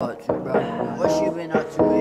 What you been up to,